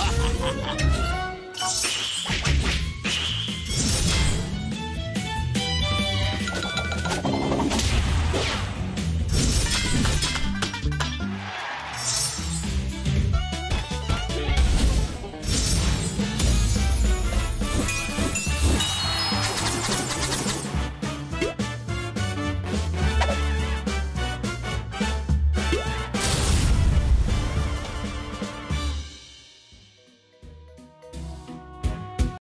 Ha ha ha ha!